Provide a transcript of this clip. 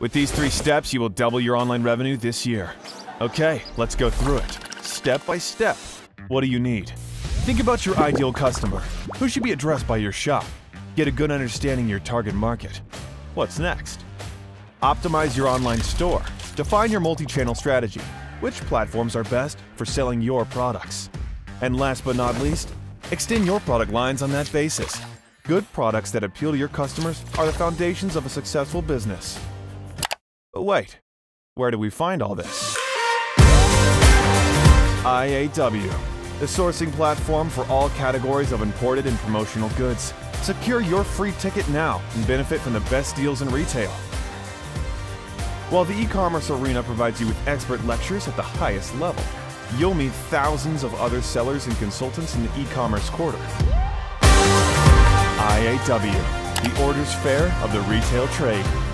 With these three steps, you will double your online revenue this year. Okay, let's go through it. Step by step. What do you need? Think about your ideal customer. Who should be addressed by your shop? Get a good understanding of your target market. What's next? Optimize your online store. Define your multi-channel strategy. Which platforms are best for selling your products? And last but not least, extend your product lines on that basis. Good products that appeal to your customers are the foundations of a successful business. But wait, where do we find all this? IAW, the sourcing platform for all categories of imported and promotional goods. Secure your free ticket now and benefit from the best deals in retail. While the e-commerce arena provides you with expert lectures at the highest level, you'll meet thousands of other sellers and consultants in the e-commerce quarter. IAW, the orders fair of the retail trade.